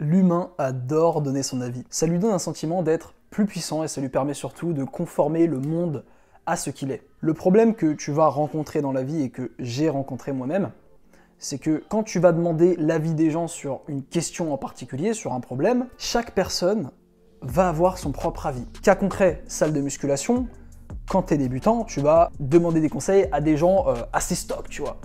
L'humain adore donner son avis. Ça lui donne un sentiment d'être plus puissant et ça lui permet surtout de conformer le monde à ce qu'il est. Le problème que tu vas rencontrer dans la vie et que j'ai rencontré moi-même, c'est que quand tu vas demander l'avis des gens sur une question en particulier, sur un problème, chaque personne va avoir son propre avis. Cas concret, salle de musculation, quand tu es débutant, tu vas demander des conseils à des gens euh, assez stock, tu vois.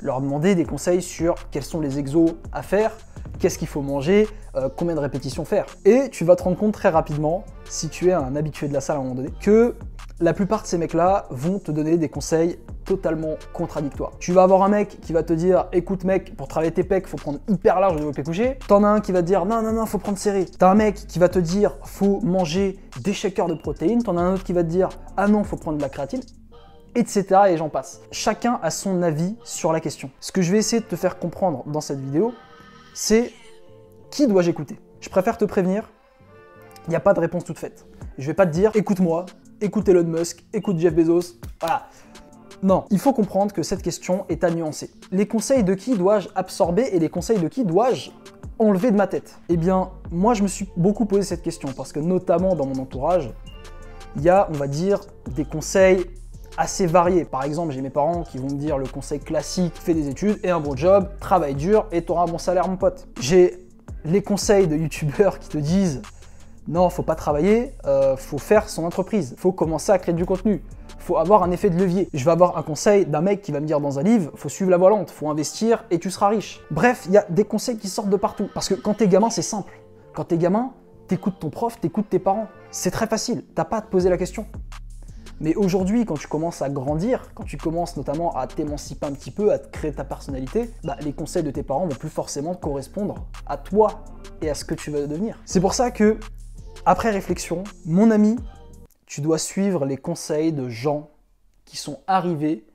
Leur demander des conseils sur quels sont les exos à faire, qu'est-ce qu'il faut manger, euh, combien de répétitions faire. Et tu vas te rendre compte très rapidement, si tu es un habitué de la salle à un moment donné, que la plupart de ces mecs-là vont te donner des conseils totalement contradictoires. Tu vas avoir un mec qui va te dire écoute mec, pour travailler tes pecs, faut prendre hyper large au développé couché. T'en as un qui va te dire non non non, faut prendre serré. T'as un mec qui va te dire faut manger des shakers de protéines. T'en as un autre qui va te dire ah non, faut prendre de la créatine etc. et j'en passe. Chacun a son avis sur la question. Ce que je vais essayer de te faire comprendre dans cette vidéo, c'est qui dois-je écouter? Je préfère te prévenir, il n'y a pas de réponse toute faite. Je vais pas te dire écoute-moi, écoute Elon Musk, écoute Jeff Bezos, voilà. Non, il faut comprendre que cette question est à nuancer. Les conseils de qui dois-je absorber et les conseils de qui dois-je enlever de ma tête? Eh bien, moi je me suis beaucoup posé cette question parce que notamment dans mon entourage, il y a, on va dire, des conseils assez variés. Par exemple, j'ai mes parents qui vont me dire le conseil classique, fais des études et un bon job, travaille dur et tu auras un bon salaire mon pote. J'ai les conseils de youtubeurs qui te disent non, faut pas travailler, euh, faut faire son entreprise, faut commencer à créer du contenu, faut avoir un effet de levier. Je vais avoir un conseil d'un mec qui va me dire dans un livre, faut suivre la voie lente, faut investir et tu seras riche. Bref, il y a des conseils qui sortent de partout. Parce que quand t'es gamin, c'est simple. Quand t'es gamin, t'écoutes ton prof, t'écoutes tes parents. C'est très facile, t'as pas à te poser la question. Mais aujourd'hui, quand tu commences à grandir, quand tu commences notamment à t'émanciper un petit peu, à te créer ta personnalité, bah, les conseils de tes parents vont plus forcément correspondre à toi et à ce que tu veux devenir. C'est pour ça que, après réflexion, mon ami, tu dois suivre les conseils de gens qui sont arrivés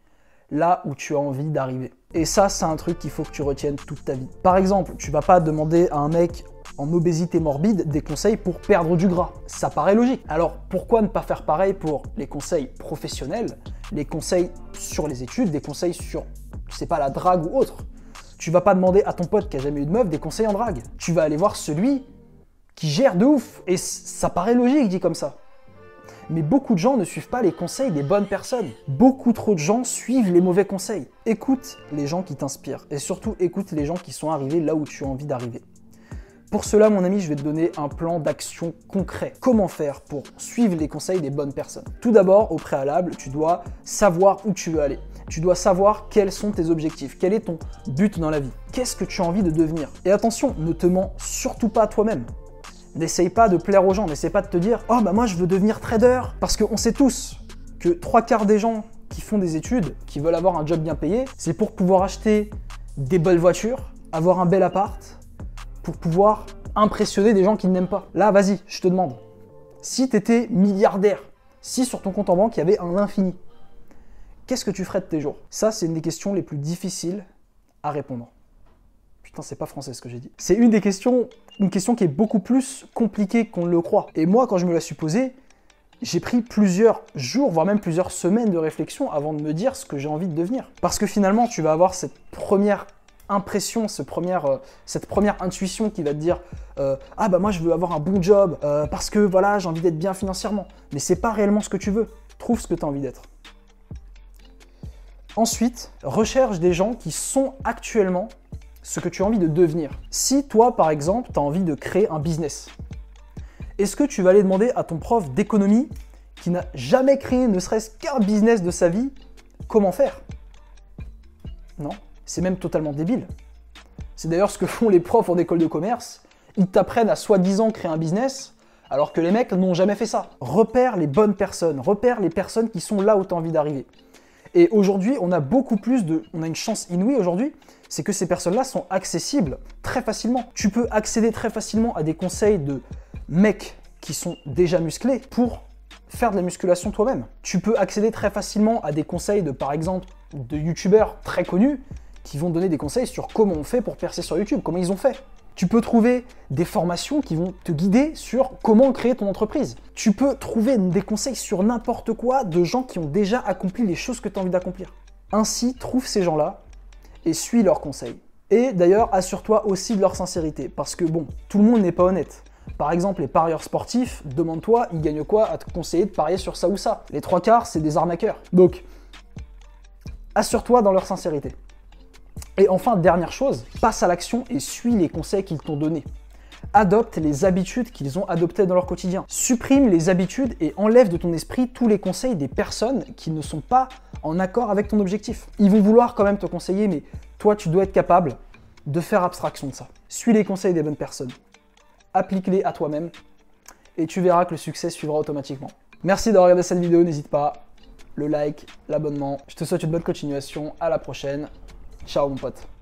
là où tu as envie d'arriver. Et ça, c'est un truc qu'il faut que tu retiennes toute ta vie. Par exemple, tu vas pas demander à un mec en obésité morbide des conseils pour perdre du gras. Ça paraît logique. Alors pourquoi ne pas faire pareil pour les conseils professionnels, les conseils sur les études, des conseils sur, je sais pas, la drague ou autre? Tu vas pas demander à ton pote qui a jamais eu de meuf des conseils en drague. Tu vas aller voir celui qui gère de ouf. Et ça paraît logique dit comme ça. Mais beaucoup de gens ne suivent pas les conseils des bonnes personnes. Beaucoup trop de gens suivent les mauvais conseils. Écoute les gens qui t'inspirent et surtout écoute les gens qui sont arrivés là où tu as envie d'arriver. Pour cela, mon ami, je vais te donner un plan d'action concret. Comment faire pour suivre les conseils des bonnes personnes? Tout d'abord, au préalable, tu dois savoir où tu veux aller. Tu dois savoir quels sont tes objectifs, quel est ton but dans la vie, qu'est-ce que tu as envie de devenir? Et attention, ne te mens surtout pas toi-même. N'essaye pas de plaire aux gens, n'essaye pas de te dire Oh bah moi je veux devenir trader. Parce qu'on sait tous que trois quarts des gens qui font des études, qui veulent avoir un job bien payé, c'est pour pouvoir acheter des belles voitures, avoir un bel appart, pour pouvoir impressionner des gens qui ne n'aiment pas. Là, vas-y, je te demande. Si tu étais milliardaire, si sur ton compte en banque il y avait un infini, qu'est-ce que tu ferais de tes jours? Ça, c'est une des questions les plus difficiles à répondre. Putain, c'est pas français ce que j'ai dit. C'est une des questions, une question qui est beaucoup plus compliquée qu'on le croit. Et moi, quand je me la suis posée, j'ai pris plusieurs jours, voire même plusieurs semaines de réflexion avant de me dire ce que j'ai envie de devenir. Parce que finalement, tu vas avoir cette première impression, euh, cette première intuition qui va te dire euh, ah bah moi je veux avoir un bon job euh, parce que voilà j'ai envie d'être bien financièrement. Mais c'est pas réellement ce que tu veux. Trouve ce que tu as envie d'être. Ensuite, recherche des gens qui sont actuellement ce que tu as envie de devenir. Si toi par exemple tu as envie de créer un business, est-ce que tu vas aller demander à ton prof d'économie qui n'a jamais créé ne serait-ce qu'un business de sa vie comment faire? Non? C'est même totalement débile. C'est d'ailleurs ce que font les profs en école de commerce. Ils t'apprennent à soi-disant créer un business, alors que les mecs n'ont jamais fait ça. Repère les bonnes personnes, repère les personnes qui sont là où tu as envie d'arriver. Et aujourd'hui, on a beaucoup plus de. On a une chance inouïe aujourd'hui, c'est que ces personnes-là sont accessibles très facilement. Tu peux accéder très facilement à des conseils de mecs qui sont déjà musclés pour faire de la musculation toi-même. Tu peux accéder très facilement à des conseils de, par exemple, de youtubeurs très connus qui vont donner des conseils sur comment on fait pour percer sur YouTube, comment ils ont fait. Tu peux trouver des formations qui vont te guider sur comment créer ton entreprise. Tu peux trouver des conseils sur n'importe quoi de gens qui ont déjà accompli les choses que tu as envie d'accomplir. Ainsi, trouve ces gens-là et suis leurs conseils. Et d'ailleurs, assure-toi aussi de leur sincérité, parce que bon, tout le monde n'est pas honnête. Par exemple, les parieurs sportifs, demande-toi, ils gagnent quoi à te conseiller de parier sur ça ou ça? Les trois quarts, c'est des arnaqueurs. Donc, assure-toi dans leur sincérité. Et enfin, dernière chose, passe à l'action et suis les conseils qu'ils t'ont donnés. Adopte les habitudes qu'ils ont adoptées dans leur quotidien. Supprime les habitudes et enlève de ton esprit tous les conseils des personnes qui ne sont pas en accord avec ton objectif. Ils vont vouloir quand même te conseiller, mais toi, tu dois être capable de faire abstraction de ça. Suis les conseils des bonnes personnes. Applique-les à toi-même et tu verras que le succès suivra automatiquement. Merci d'avoir regardé cette vidéo, n'hésite pas, le like, l'abonnement. Je te souhaite une bonne continuation, à la prochaine. Ciao mon pote.